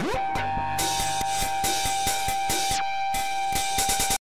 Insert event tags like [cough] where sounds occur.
Woo! [laughs]